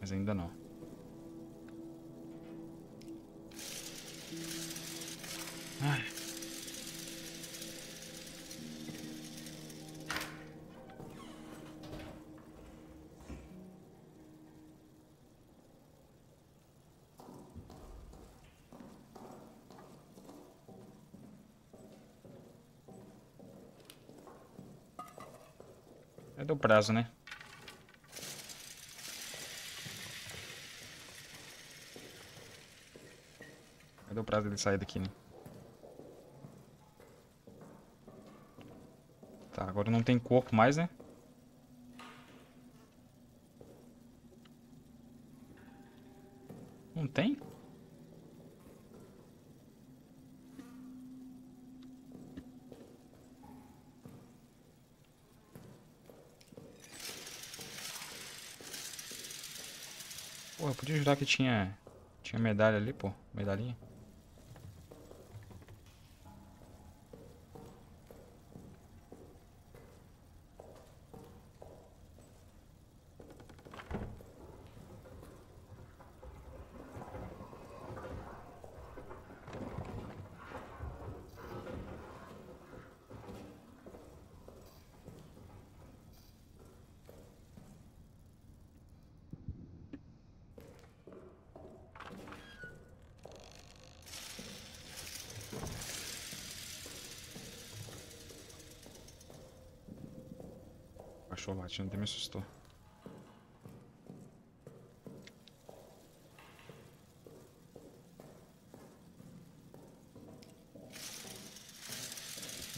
Mas ainda não. Ai. É do prazo, né? Prazo dele sair daqui, né? Tá, agora não tem corpo mais, né? Não tem? Pô, eu podia jurar que tinha... Tinha medalha ali, pô. Medalhinha. Latindo até me assustou.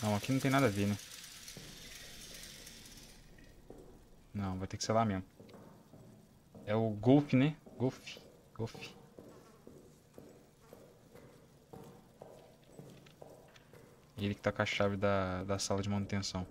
Não, aqui não tem nada a ver, né? Não, vai ter que ser lá mesmo. É o Golf, né? Golf. Golf. Ele que tá com a chave da, da sala de manutenção.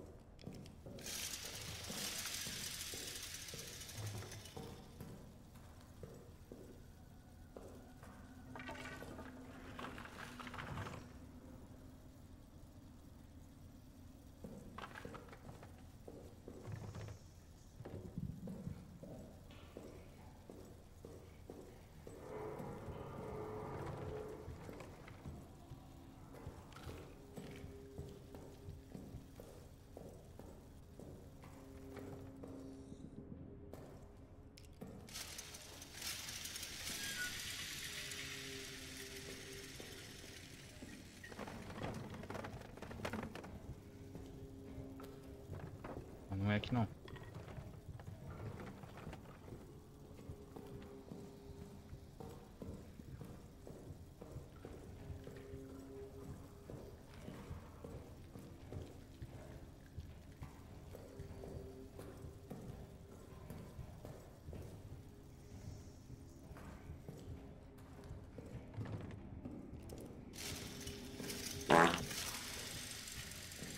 Mas Não é aqui não.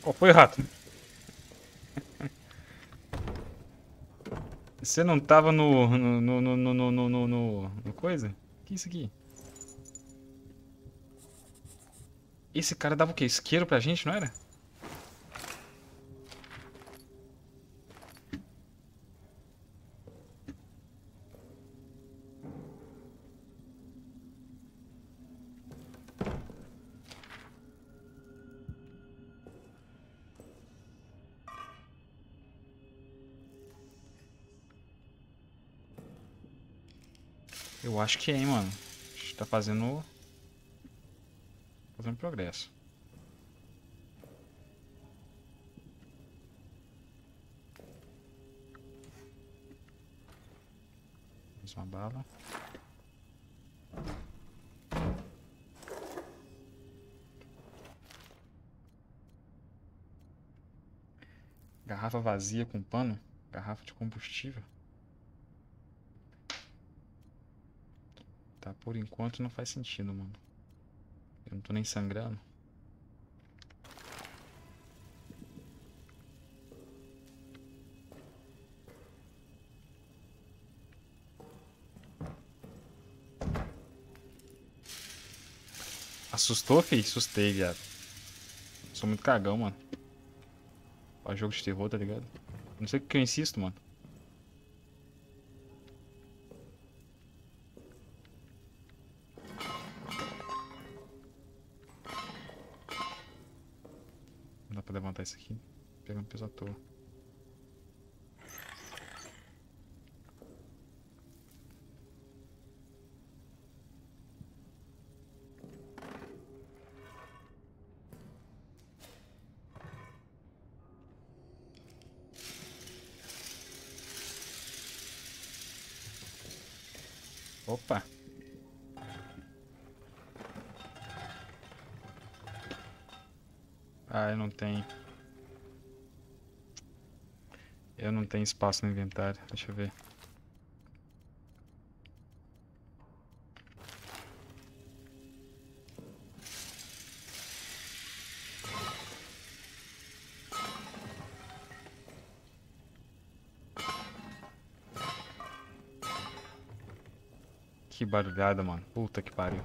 Qual foi, rato? Você não tava no. no. no. no. no. no. no, no, no- coisa? Que isso aqui? Esse cara dava o quê? Isqueiro pra gente, não era? Acho que é, hein, mano. A gente tá fazendo. Fazendo progresso. Mais uma bala. Garrafa vazia com pano. Garrafa de combustível. Tá, por enquanto não faz sentido, mano. Eu não tô nem sangrando. Assustou, fi? Assustei, viado. Sou muito cagão, mano. Pra jogo de terror, tá ligado? Não sei o que eu insisto, mano. Levantar isso aqui. Pegando peso à toa. Opa! Ah, não tenho. Eu não tenho espaço no inventário. Deixa eu ver. Que barulhada, mano. Puta que pariu.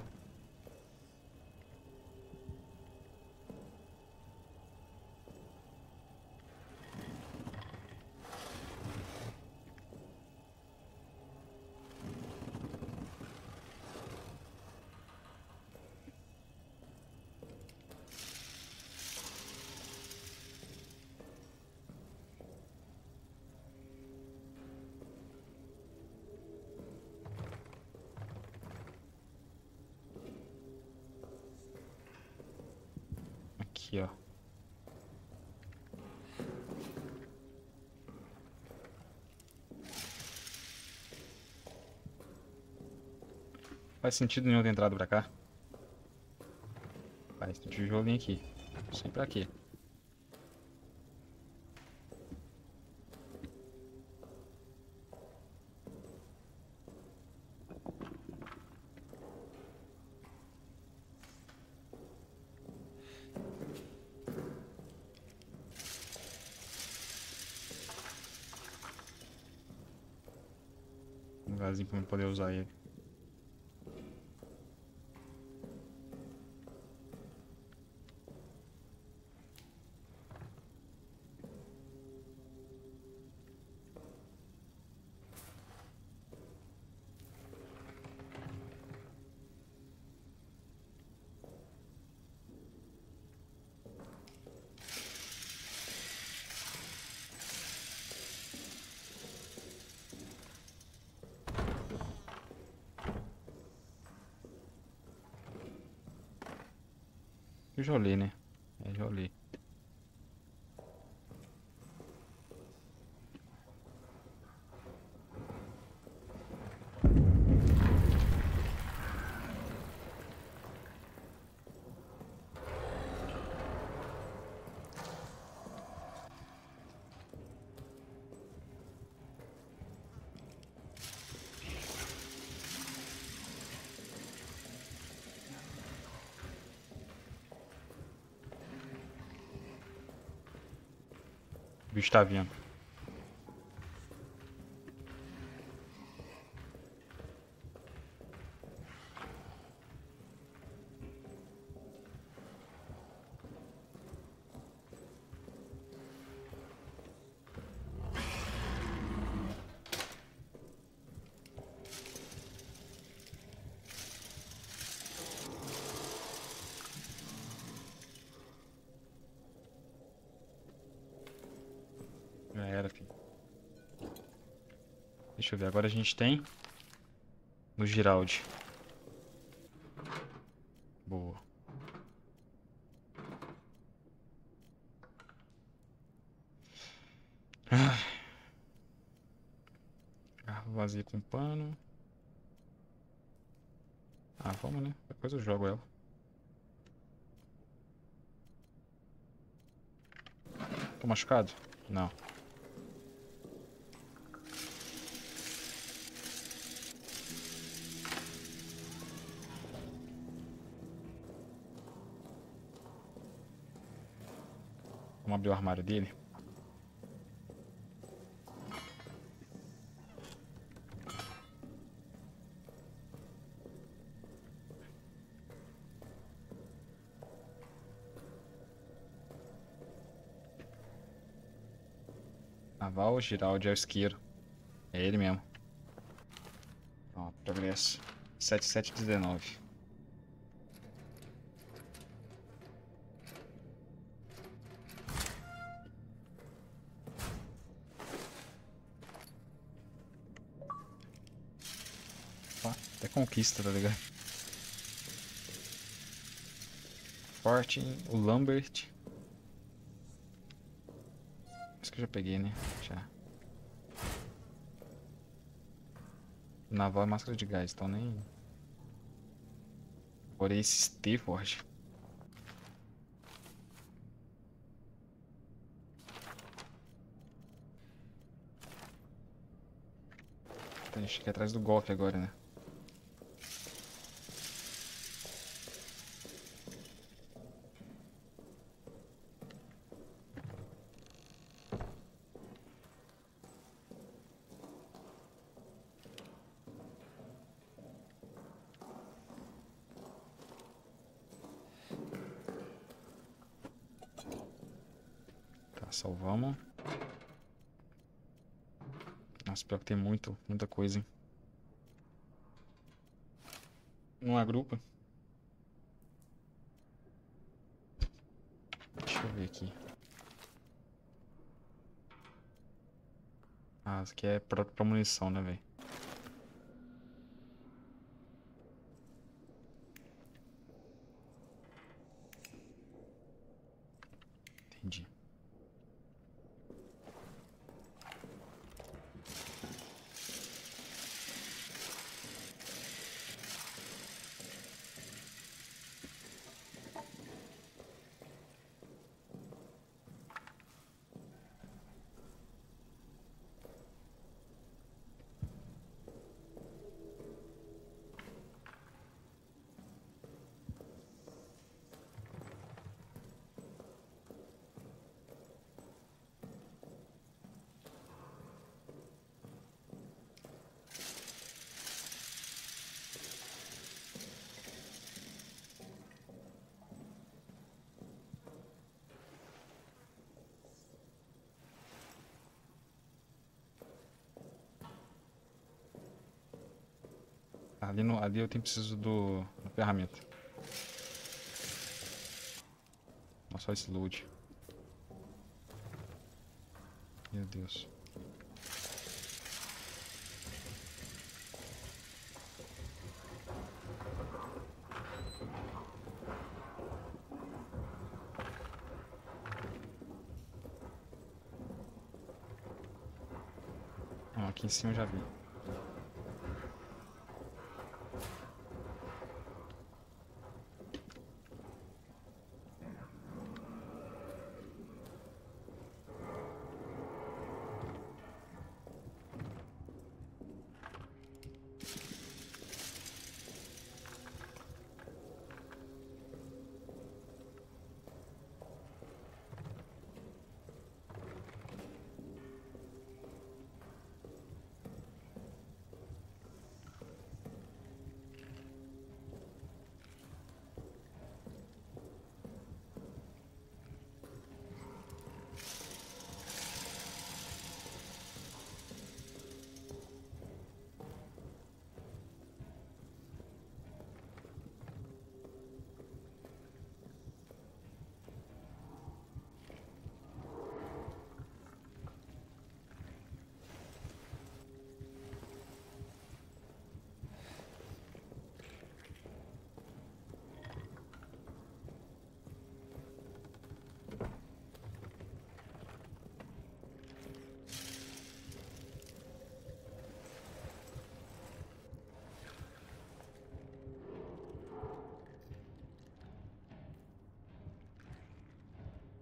Faz sentido nenhum ter entrado pra cá. Faz tijolinho aqui. Não sei pra quê. Um lugarzinho pra eu poder usar ele. Eu já olhei, né? É, já olhei. O bicho tá vindo. Deixa eu ver, agora a gente tem no Giraldi. Boa. Ai. Garrafa vazia com pano. Ah, vamos, né? Depois eu jogo ela. Tô machucado? Não. Vamos abrir o armário dele. Naval Giraldi é o isqueiro. É ele mesmo. Ó, progresso. 7719. Conquista, tá ligado? Forte, o Lambert. Isso que eu já peguei, né? Já. Naval é máscara de gás, então nem... Porém, esse Stevord. A gente fica atrás do golfe agora, né? Tá, salvamos. Nossa, pior que tem muito, muita coisa, hein? Não agrupa. Deixa eu ver aqui. Ah, isso aqui é pra, pra munição, né, velho? Entendi. Ali, no, ali eu tenho preciso do, da ferramenta. Nossa, só esse load. Meu Deus. Aqui em cima eu já vi.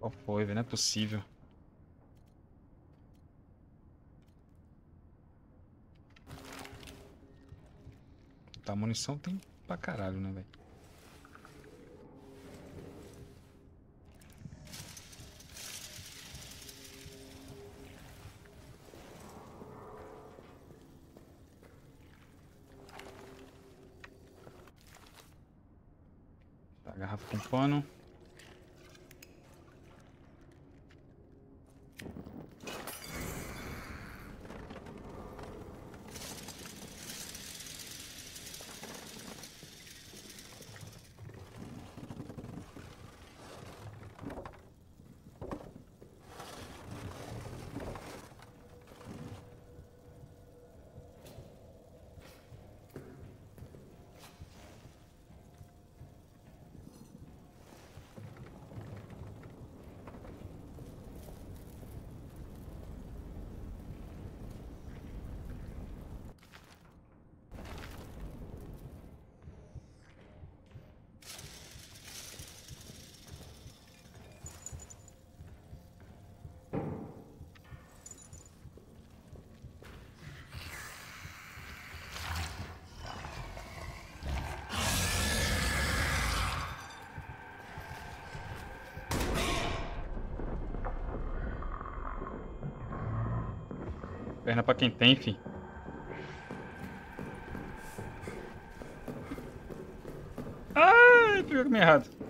Qual foi, velho? Não é possível. Tá, munição tem pra caralho, né, velho? Tá, garrafa com pano. Perna pra quem tem, fi. Ai, pegou meio errado.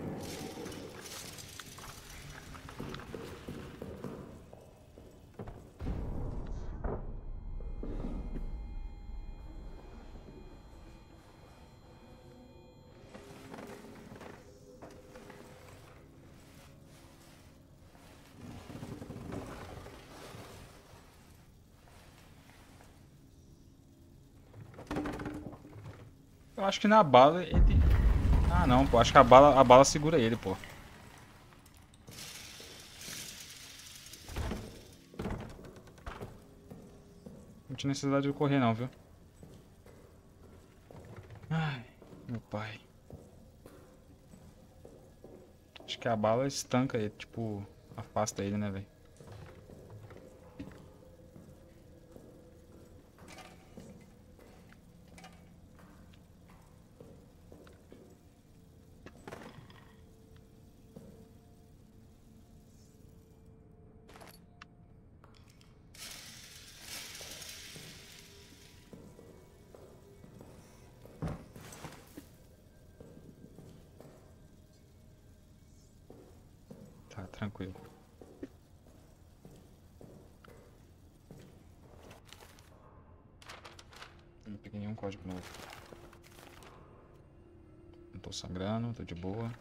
Acho que na bala ele... Ah não, pô. Acho que a bala, a bala segura ele, pô. Não tinha necessidade de correr não, viu? Ai, meu pai. Acho que a bala estanca ele, tipo, afasta ele, né, velho? Tô de boa.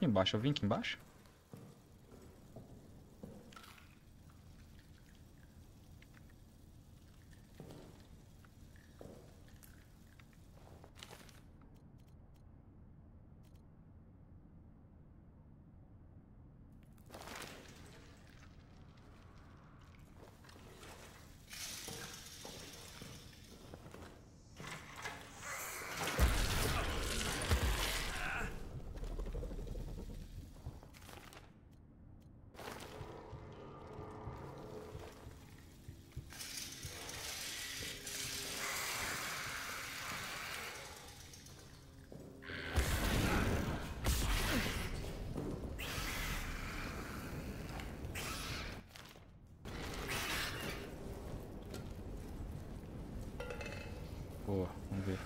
Embaixo, eu vim aqui embaixo? Boa, vamos ver.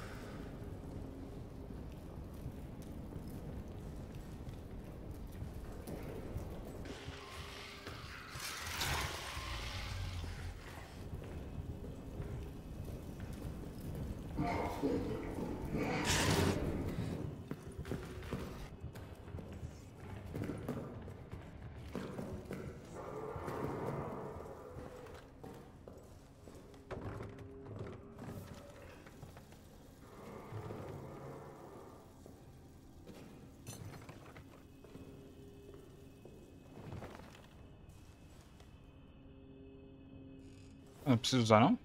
Eu não preciso usar não?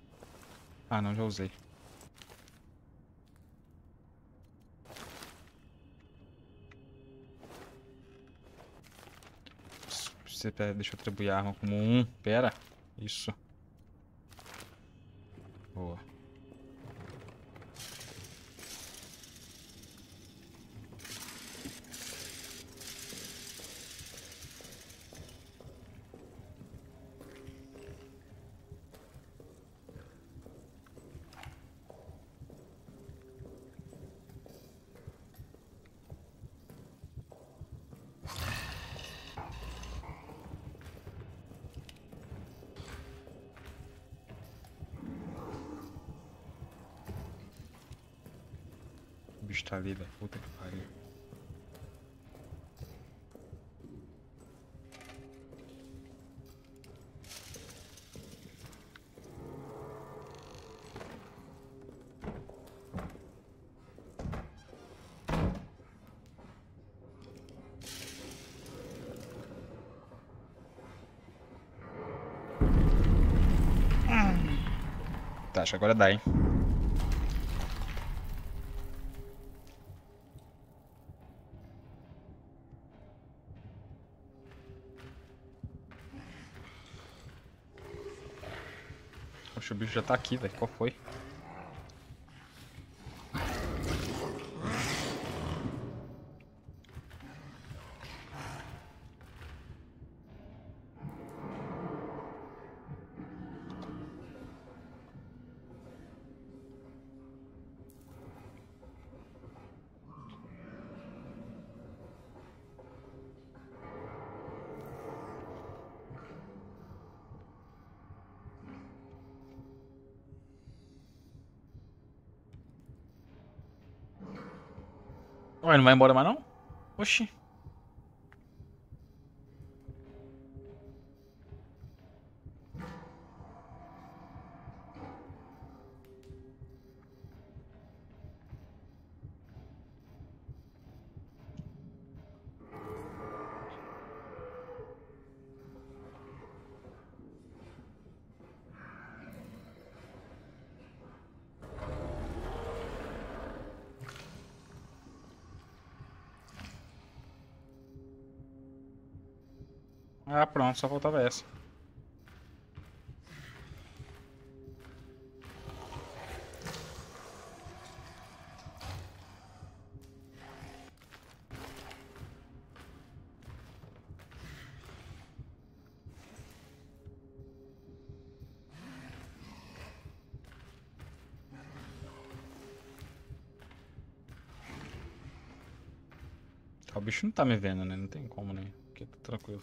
Ah não, já usei. Deixa eu atribuir a arma como um. Pera. Isso. acho que agora dá, hein? Oxe, o bicho já tá aqui, velho. Qual foi? Ué, não vai embora mais não? Oxi. Pronto, só faltava essa. Tá, o bicho não tá me vendo, né? Não tem como, né? Aqui tá tranquilo.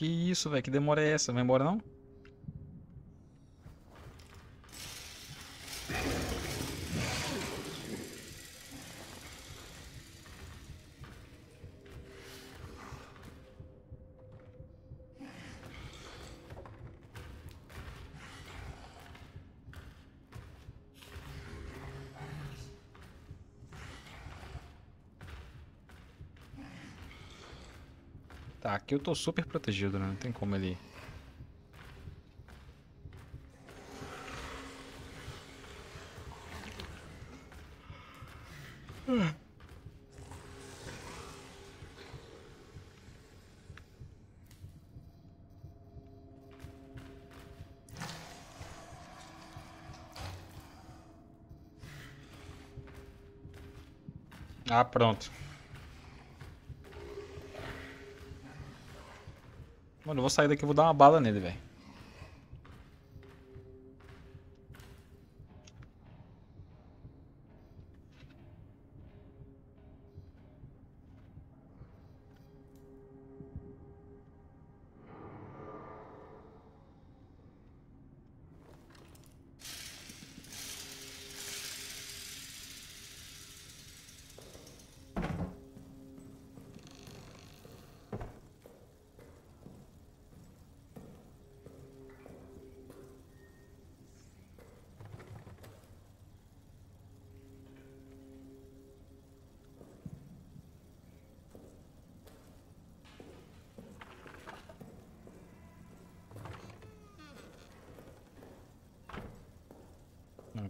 Que isso, velho? Que demora é essa? Vai embora não? Tá, aqui eu tô super protegido, né? Não tem como ele... Ah, pronto. Mano, eu vou sair daqui e vou dar uma bala nele, velho.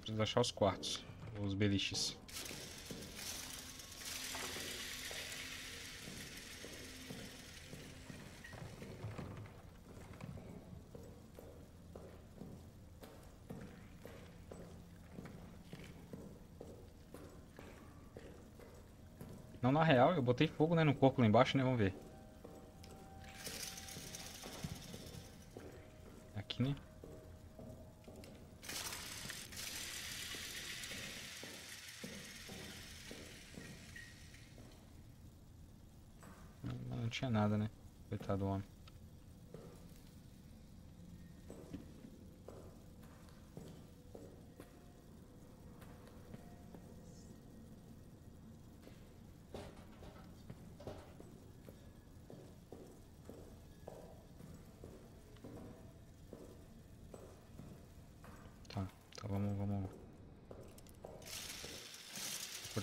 Preciso achar os quartos. Os beliches. Não, na real, eu botei fogo né, no corpo lá embaixo, né? Vamos ver. Aqui, né? Não, não tinha nada, né? Coitado do homem.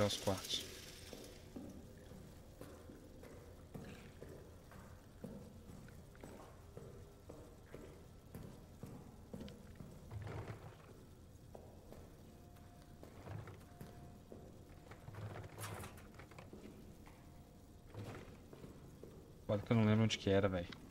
Procurar os quartos. Foda que eu não lembro onde que era, velho.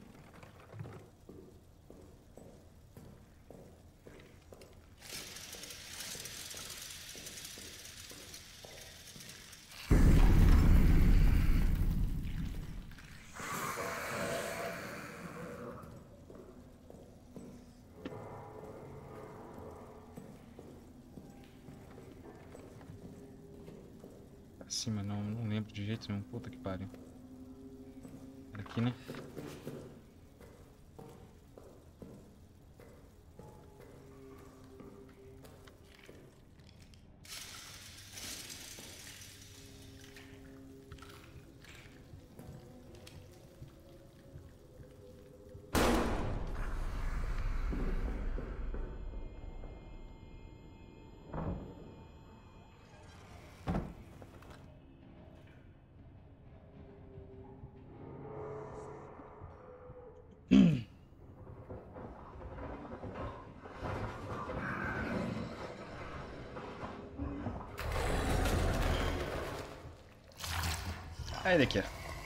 É ele aqui, ó.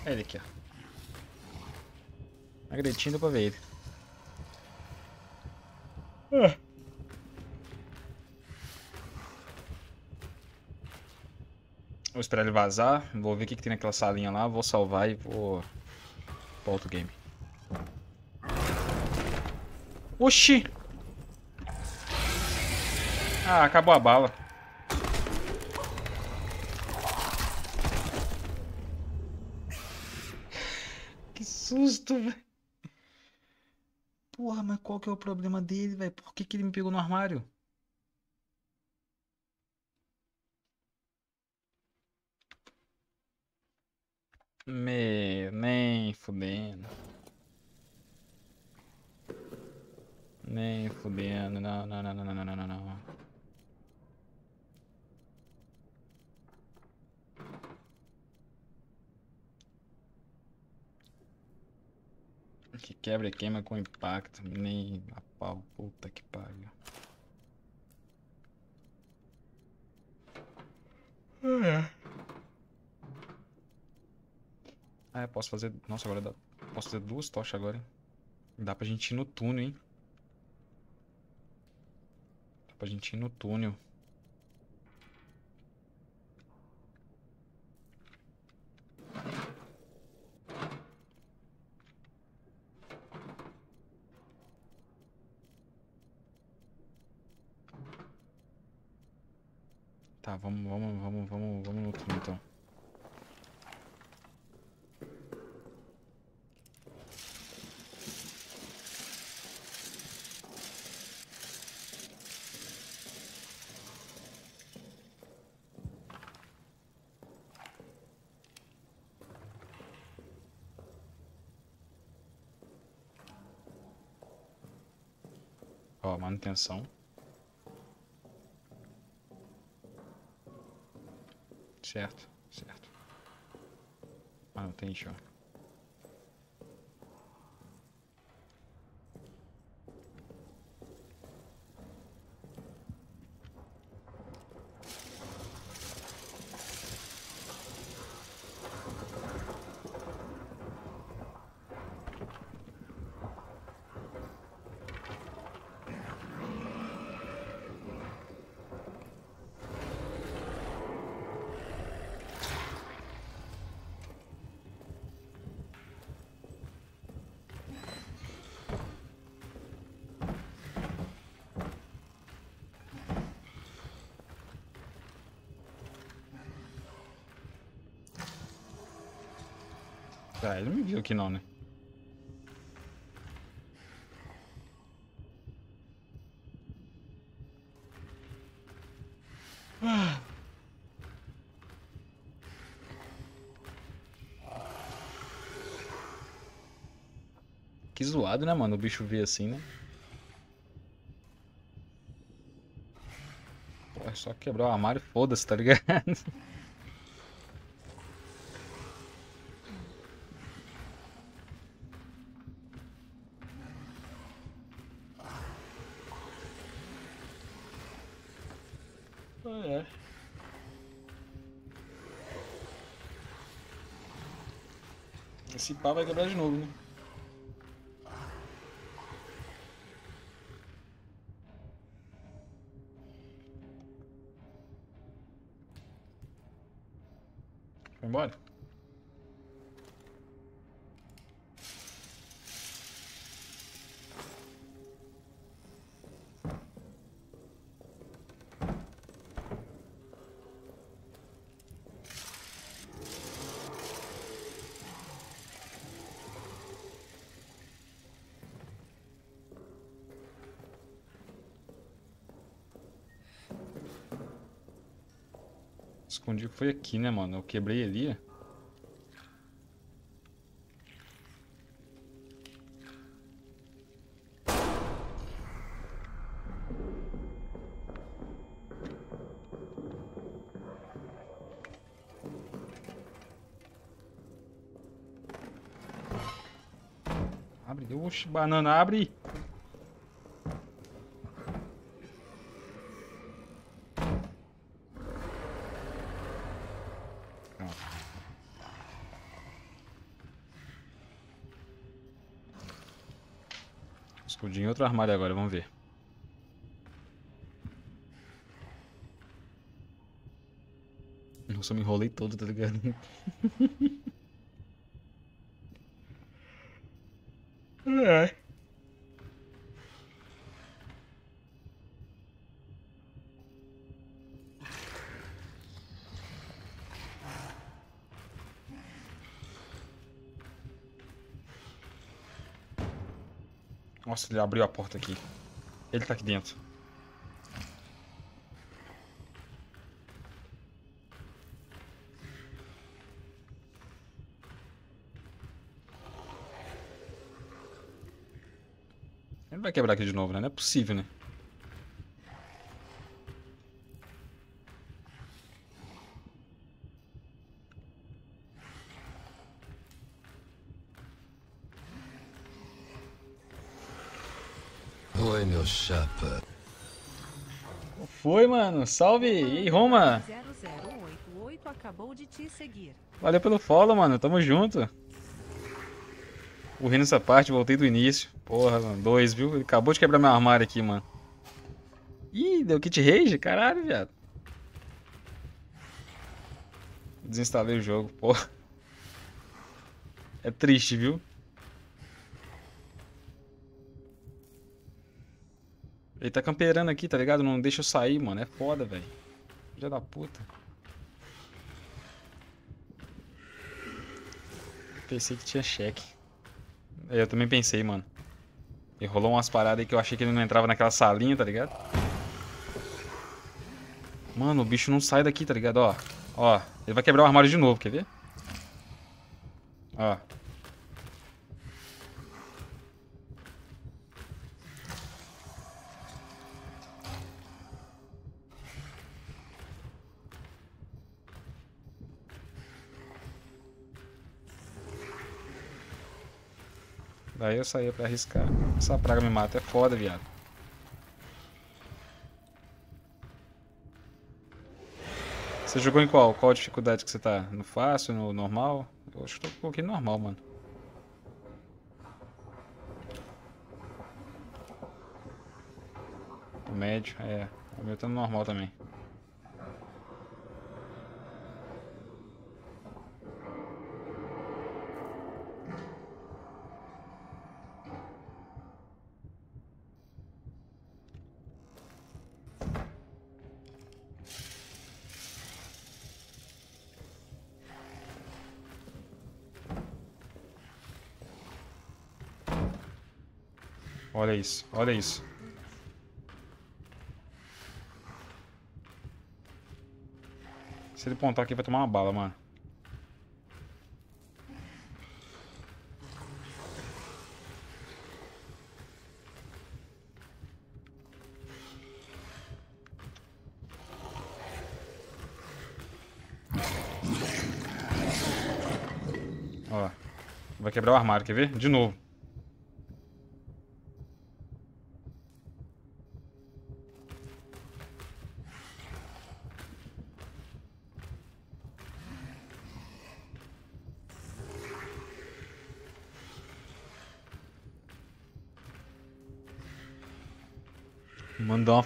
É ele aqui, ó. Agredindo pra ver ele. Ah. Vou esperar ele vazar. Vou ver o que, que tem naquela salinha lá. Vou salvar e vou. Pra outro game. Oxi! Ah, acabou a bala. Que susto, velho. Porra, mas qual que é o problema dele, velho? Por que que ele me pegou no armário? Me, nem fudendo. Nem fudendo. Não, não, não, não, não, não, não, não. Que quebra e queima com impacto. Nem a pau. Puta que pariu. Ah, eu posso fazer. Nossa, agora dá. Posso fazer duas tochas agora, hein? Dá pra gente ir no túnel, hein? Dá pra gente ir no túnel. Vamos, vamos, vamos, vamos, vamos no túnel então. Ó, manutenção. Certo, certo. Ah, não tem. Ah, ele não me viu aqui não, né? Ah. Que zoado, né, mano? O bicho vê assim, né? Pô, é só quebrar o armário, foda-se, tá ligado? Vai quebrar de novo, Escondi foi aqui, né, mano? Eu quebrei ali. Abre, oxe, banana, abre! Explodi em outro armário agora, vamos ver. Nossa, eu me enrolei todo, tá ligado? Nossa, ele abriu a porta aqui. Ele tá aqui dentro. Ele vai quebrar aqui de novo, né? Não é possível, né? Foi, mano. Salve! E aí, Roma? 0088 acabou de te seguir. Valeu pelo follow, mano. Tamo junto. Corri nessa parte, voltei do início. Porra, mano. Dois, viu? Ele acabou de quebrar meu armário aqui, mano. Ih, deu kit rage? Caralho, viado. Desinstalei o jogo, porra. É triste, viu? Ele tá camperando aqui, tá ligado? Não deixa eu sair, mano. É foda, velho. Filha da puta. Pensei que tinha cheque. Eu também pensei, mano. E rolou umas paradas aí que eu achei que ele não entrava naquela salinha, tá ligado? Mano, o bicho não sai daqui, tá ligado? Ó, ó. Ele vai quebrar o armário de novo, quer ver? Ó. Daí eu saía pra arriscar. Essa praga me mata, é foda, viado. Você jogou em qual? Qual a dificuldade que você tá? No fácil, no normal? Eu acho que tô um pouquinho normal, mano. Médio, é. O meu tá no normal também. Olha isso, olha isso. Se ele pontar aqui, vai tomar uma bala, mano. Vai quebrar o armário, quer ver? De novo.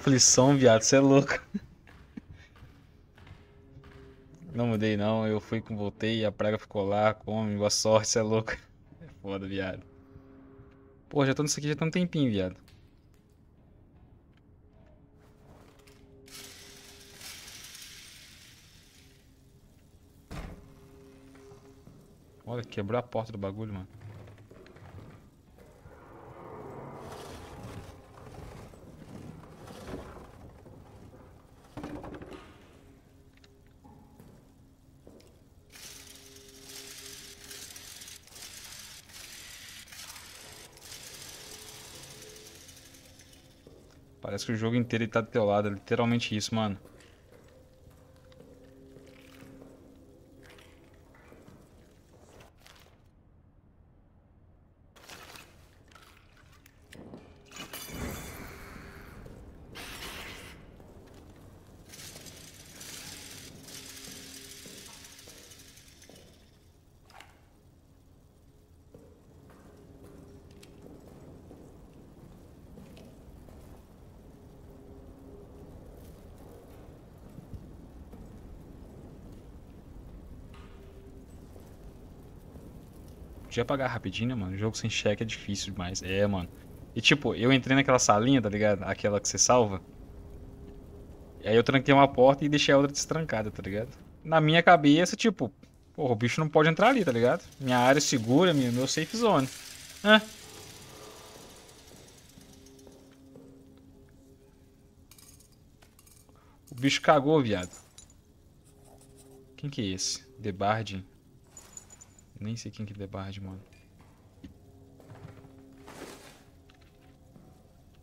Aflição, viado. Você é louco. Não mudei não, eu fui com voltei, a praga ficou lá, come, boa sorte, você é louco. É foda, viado. Pô, já tô nisso aqui já tem um tempinho, viado. Olha, quebrou a porta do bagulho, mano. Parece que o jogo inteiro ele tá do teu lado, é literalmente isso, mano. Podia apagar rapidinho, né, mano? jogo sem cheque é difícil demais. É, mano. E tipo, eu entrei naquela salinha, tá ligado? Aquela que você salva. E aí eu tranquei uma porta e deixei a outra destrancada, tá ligado? Na minha cabeça, tipo, porra, o bicho não pode entrar ali, tá ligado? Minha área segura, minha, meu safe zone. Hã? O bicho cagou, viado. Quem que é esse? Debarding. Nem sei quem que é Bard, mano.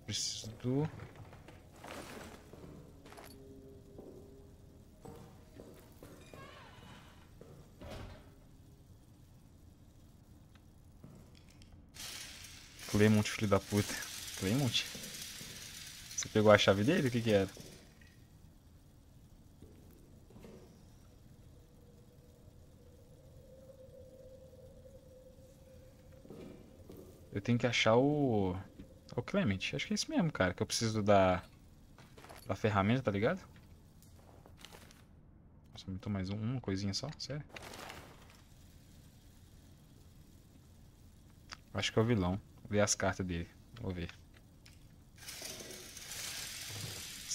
Preciso do... Clemont, filho da puta. Clemont? Você pegou a chave dele? O que que era? Eu tenho que achar o... O Clement. Acho que é isso mesmo, cara. Que eu preciso da... Da ferramenta, tá ligado? Nossa, aumentou mais um, uma coisinha só? Sério? Acho que é o vilão. Vou ver as cartas dele. Vou ver.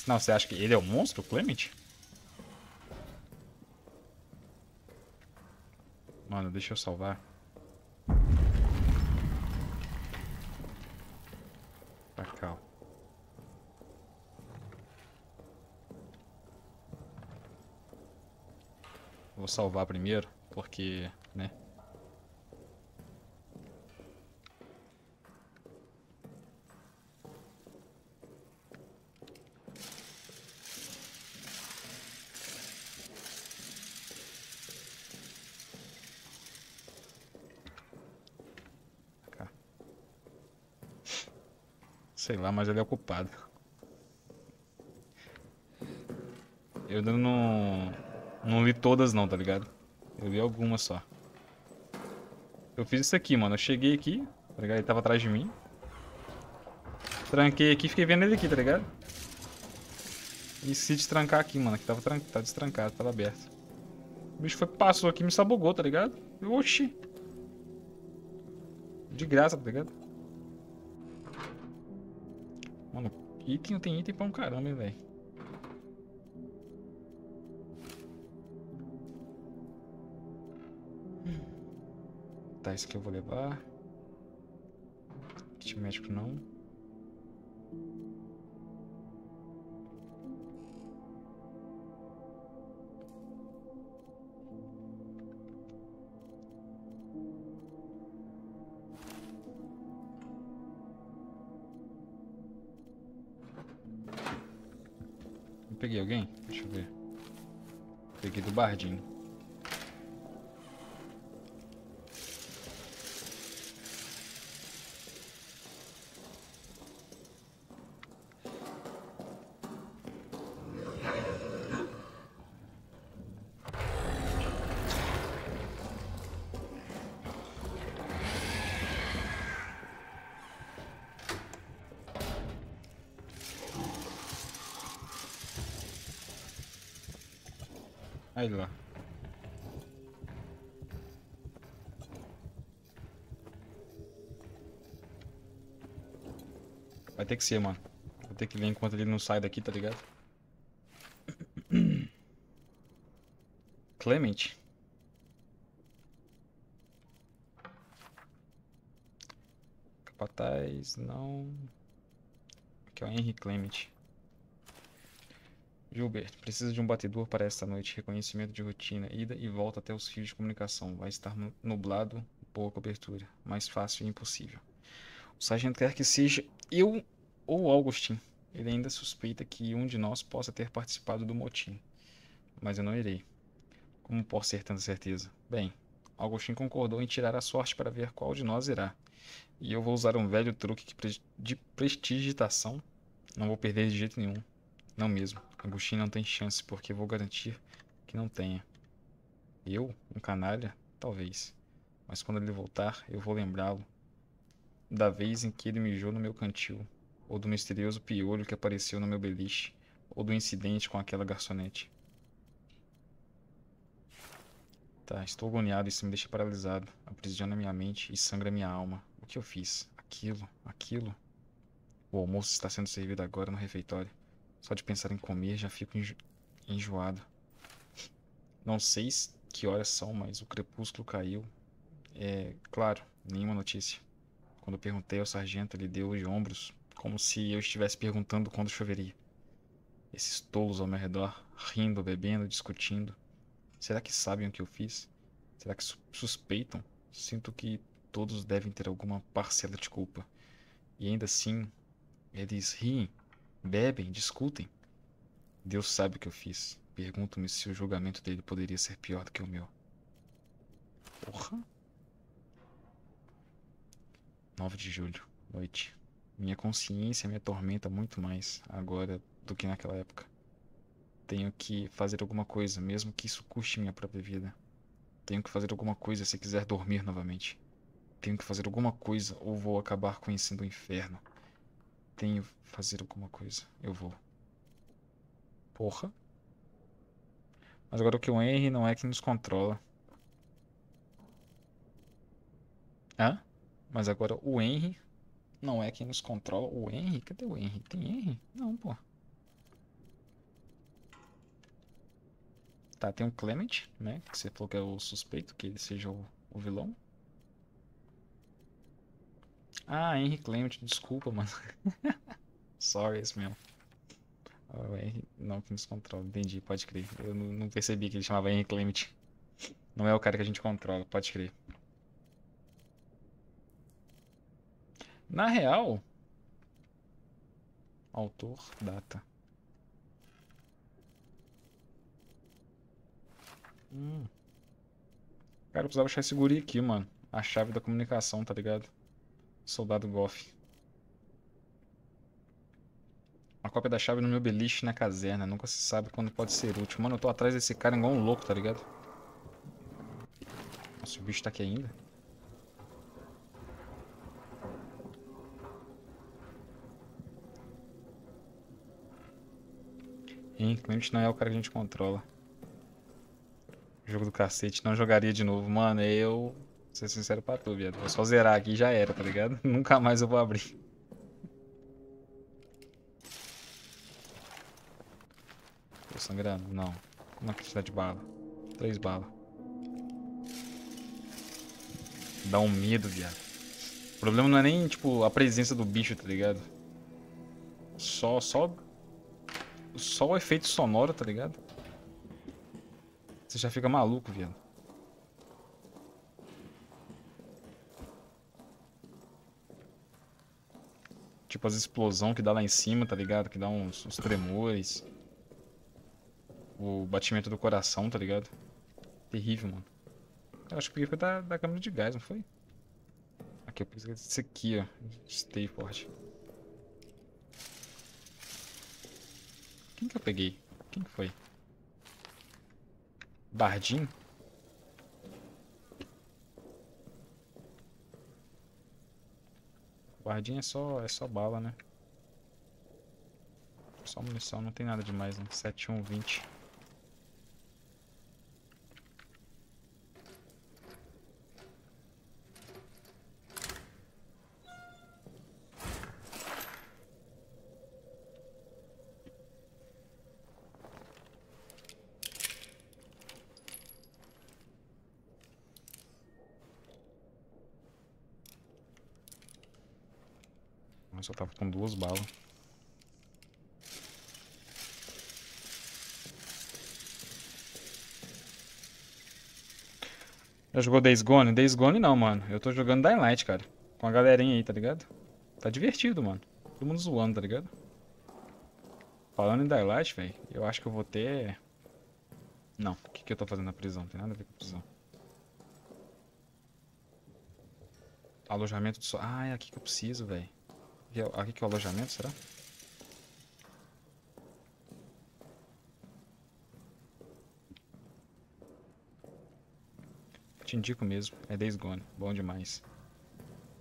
Não, você acha que ele é o monstro, Clement? Mano, deixa eu salvar. Vou salvar primeiro, porque, né? Sei lá, mas ele é ocupado. Eu não não li todas não, tá ligado? Eu li algumas só. Eu fiz isso aqui, mano. Eu cheguei aqui, tá ligado? Ele tava atrás de mim. Tranquei aqui, fiquei vendo ele aqui, tá ligado? E se destrancar aqui, mano. Que tava tran... tá destrancado, tava aberto. O bicho foi, passou aqui e me sabugou, tá ligado? Oxi. De graça, tá ligado? Mano, item tem item pra um caramba, hein, velho. Isso aqui eu vou levar. Kit médico não. peguei alguém? Deixa eu ver. Peguei do Bardinho. Lá. Vai ter que ser, mano. Vou ter que ver enquanto ele não sai daqui, tá ligado? Clement. Capataz, não. Aqui é o Henry Clement. Gilbert, precisa de um batedor para esta noite. Reconhecimento de rotina, ida e volta até os fios de comunicação. Vai estar nublado, boa cobertura. Mais fácil e impossível. O sargento quer que seja eu ou Augustin. Ele ainda suspeita que um de nós possa ter participado do motim. Mas eu não irei. Como posso ter tanta certeza? Bem, Augustin concordou em tirar a sorte para ver qual de nós irá. E eu vou usar um velho truque de prestigitação. Não vou perder de jeito nenhum. Não mesmo. Agostinho não tem chance, porque vou garantir que não tenha. Eu? Um canalha? Talvez. Mas quando ele voltar, eu vou lembrá-lo da vez em que ele mijou no meu cantil, ou do misterioso piolho que apareceu no meu beliche, ou do incidente com aquela garçonete. Tá, estou agoniado isso me deixa paralisado. Aprisiona minha mente e sangra minha alma. O que eu fiz? Aquilo, aquilo. O almoço está sendo servido agora no refeitório. Só de pensar em comer já fico enjo enjoado. Não sei que horas são, mas o crepúsculo caiu. É, claro, nenhuma notícia. Quando perguntei ao sargento, ele deu de ombros, como se eu estivesse perguntando quando choveria. Esses tolos ao meu redor, rindo, bebendo, discutindo. Será que sabem o que eu fiz? Será que suspeitam? Sinto que todos devem ter alguma parcela de culpa. E ainda assim, eles riem Bebem, discutem. Deus sabe o que eu fiz. Pergunto-me se o julgamento dele poderia ser pior do que o meu. Porra. 9 de julho, noite. Minha consciência me atormenta muito mais agora do que naquela época. Tenho que fazer alguma coisa, mesmo que isso custe minha própria vida. Tenho que fazer alguma coisa se quiser dormir novamente. Tenho que fazer alguma coisa ou vou acabar conhecendo o inferno tenho que fazer alguma coisa. Eu vou. Porra. Mas agora o que o Henry não é que nos controla. Hã? Mas agora o Henry não é quem nos controla. O Henry? Cadê o Henry? Tem Henry? Não, pô. Tá, tem um Clement, né? Que você falou que é o suspeito, que ele seja o, o vilão. Ah, Henry Clement, desculpa, mano. Sorry, esse mesmo. O Henry, não que nos controla, entendi, pode crer. Eu não, não percebi que ele chamava Henry Clement. Não é o cara que a gente controla, pode crer. Na real, autor, data. Hum. Cara, eu precisava achar esse guri aqui, mano. A chave da comunicação, tá ligado? Soldado Goff. Uma cópia da chave no meu beliche na caserna. Nunca se sabe quando pode ser útil. Mano, eu tô atrás desse cara igual um louco, tá ligado? Nossa, o bicho tá aqui ainda. Hein, Clement não é o cara que a gente controla. Jogo do cacete. Não jogaria de novo. Mano, eu ser sincero pra tu, viado. Vou só zerar aqui e já era, tá ligado? Nunca mais eu vou abrir. Tô sangrando? Não. Uma quantidade de bala. Três balas. Dá um medo, viado. O problema não é nem, tipo, a presença do bicho, tá ligado? Só, só... Só o efeito sonoro, tá ligado? Você já fica maluco, viado. Tipo as explosão que dá lá em cima, tá ligado? Que dá uns, uns tremores. O batimento do coração, tá ligado? Terrível, mano. Eu acho que foi da, da câmera de gás, não foi? Aqui, eu pensei esse aqui, ó. Stay forte. Quem que eu peguei? Quem que foi? Bardim? Guardinha é só, é só bala, né? Só munição, não tem nada demais, né? 7120. Só tava com duas balas. Já jogou Days Gone? Days Gone não, mano. Eu tô jogando Dying Light, cara. Com a galerinha aí, tá ligado? Tá divertido, mano. Todo mundo zoando, tá ligado? Falando em Dying Light, velho, eu acho que eu vou ter... Não, o que, que eu tô fazendo na prisão? Tem nada a ver com a prisão. Alojamento do sol. Ah, é aqui que eu preciso, velho. Aqui que é o alojamento, será? Te indico mesmo. É Days Gone. Bom demais.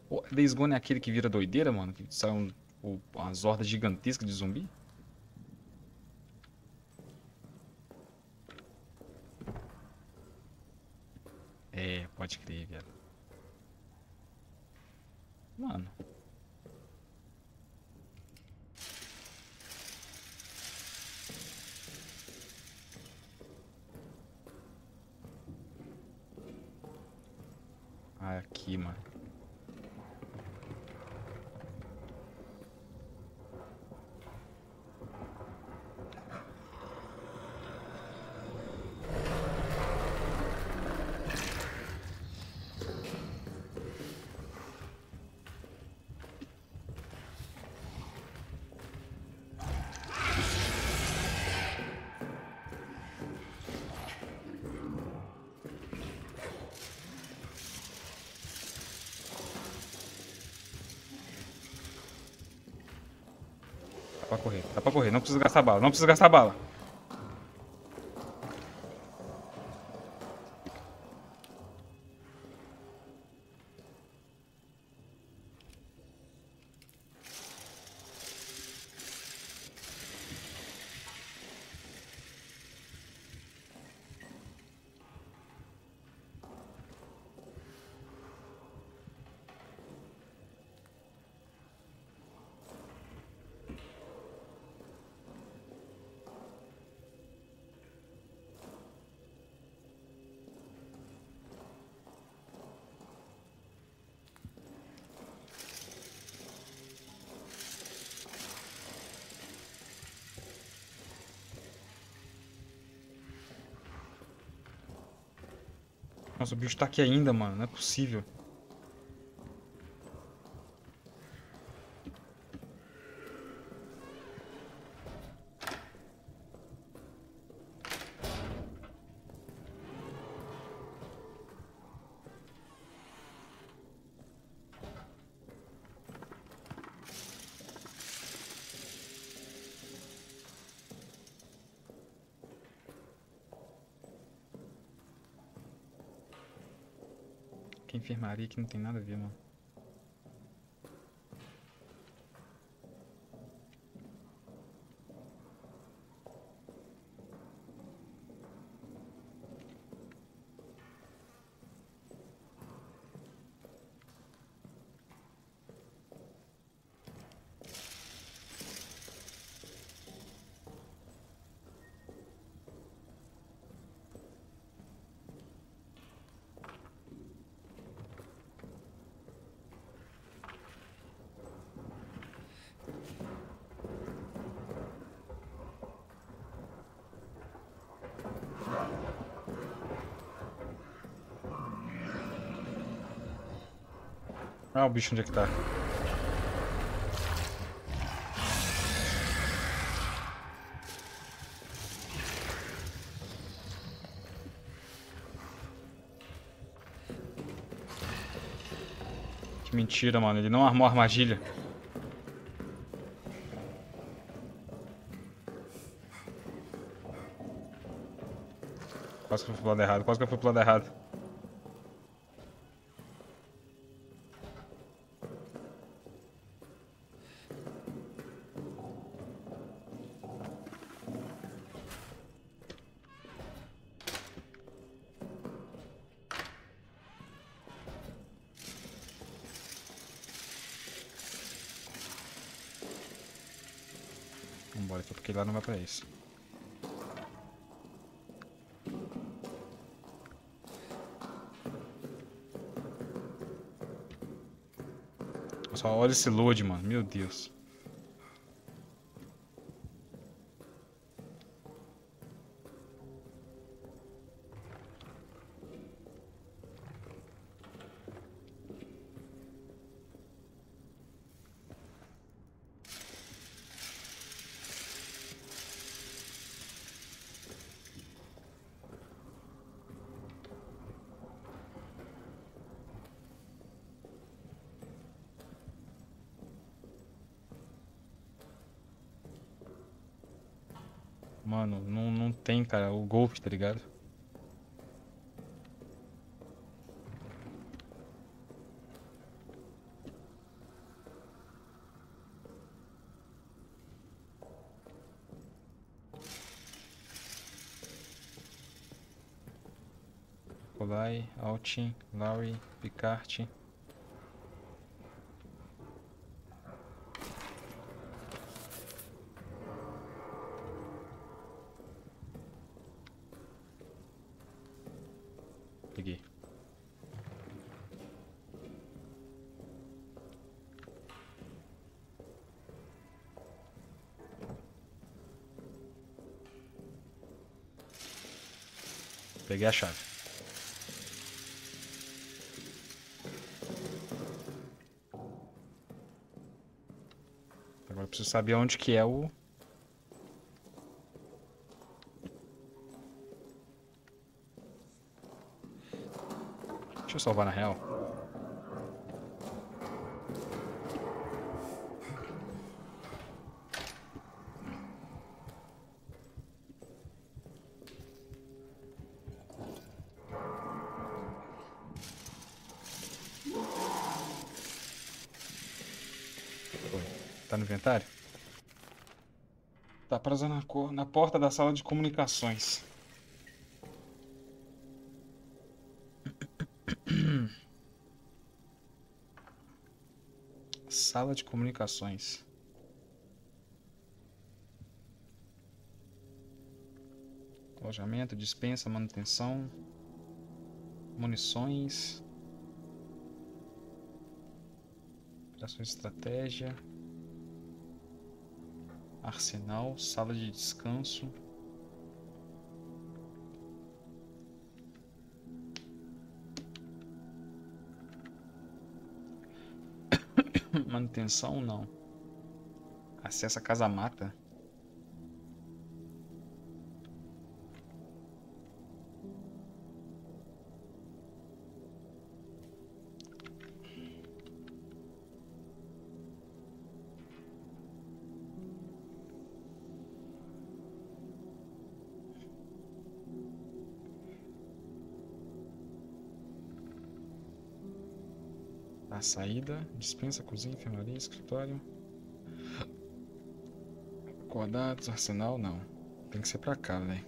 O Days Gone é aquele que vira doideira, mano? Que são um, umas hordas gigantescas de zumbi? É, pode crer, velho. Mano. Ah, aqui, mano. Dá correr, não precisa gastar bala, não precisa gastar bala. Nossa, o bicho tá aqui ainda, mano. Não é possível. Enfermaria que não tem nada a ver, mano. Ah, o bicho onde é que tá? Que mentira, mano. Ele não armou a armadilha. Quase que eu fui pro lado errado. Quase que eu fui pro lado errado. Olha esse load, mano. Meu Deus. Cara, o golfe, tá ligado? Nikolai, Altin, Larry, Picard. Peguei a chave. Agora eu preciso saber onde que é o... Deixa eu salvar na real. Porta da sala de comunicações. Sala de comunicações. Alojamento, dispensa, manutenção, munições, operações de estratégia, arsenal, sala de descanso. Manutenção não. Acesso à casa mata. Saída, dispensa, cozinha, enfermaria, escritório. Acordados, arsenal, não. Tem que ser pra cá, velho.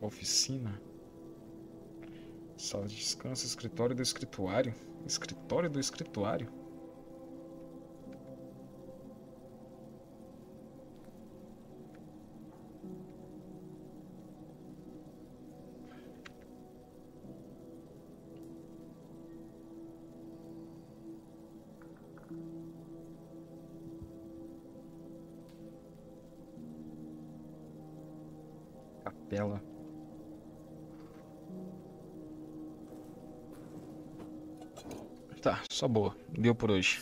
Oficina. Sala de descanso, escritório do escrituário. Escritório do escrituário? Boa. Deu por hoje.